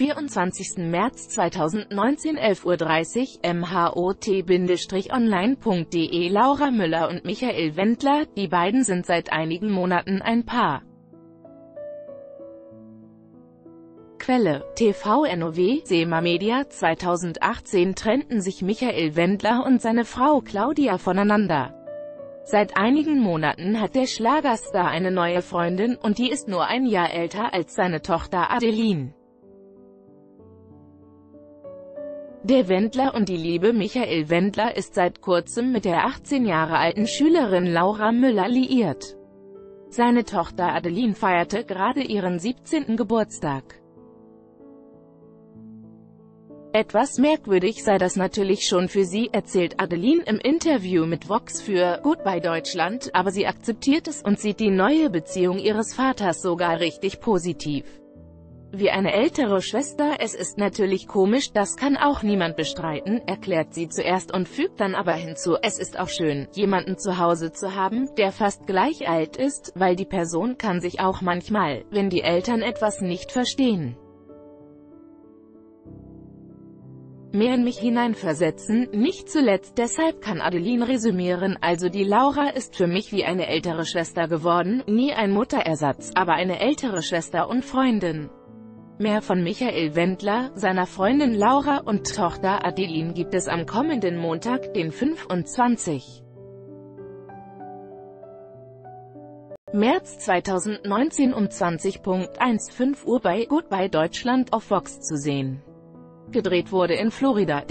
24. März 2019 11.30 Uhr mhot-online.de Laura Müller und Michael Wendler, die beiden sind seit einigen Monaten ein Paar. Quelle, TV-NOW, SEMA Media 2018 trennten sich Michael Wendler und seine Frau Claudia voneinander. Seit einigen Monaten hat der Schlagerstar eine neue Freundin, und die ist nur ein Jahr älter als seine Tochter Adeline. Der Wendler und die liebe Michael Wendler ist seit kurzem mit der 18 Jahre alten Schülerin Laura Müller liiert. Seine Tochter Adeline feierte gerade ihren 17. Geburtstag. Etwas merkwürdig sei das natürlich schon für sie, erzählt Adeline im Interview mit Vox für Goodbye Deutschland, aber sie akzeptiert es und sieht die neue Beziehung ihres Vaters sogar richtig positiv. Wie eine ältere Schwester, es ist natürlich komisch, das kann auch niemand bestreiten, erklärt sie zuerst und fügt dann aber hinzu, es ist auch schön, jemanden zu Hause zu haben, der fast gleich alt ist, weil die Person kann sich auch manchmal, wenn die Eltern etwas nicht verstehen, mehr in mich hineinversetzen, nicht zuletzt deshalb kann Adeline resümieren, also die Laura ist für mich wie eine ältere Schwester geworden, nie ein Mutterersatz, aber eine ältere Schwester und Freundin. Mehr von Michael Wendler, seiner Freundin Laura und Tochter Adeline gibt es am kommenden Montag, den 25. März 2019 um 20.15 Uhr bei Goodbye Deutschland auf Vox zu sehen. Gedreht wurde in Florida.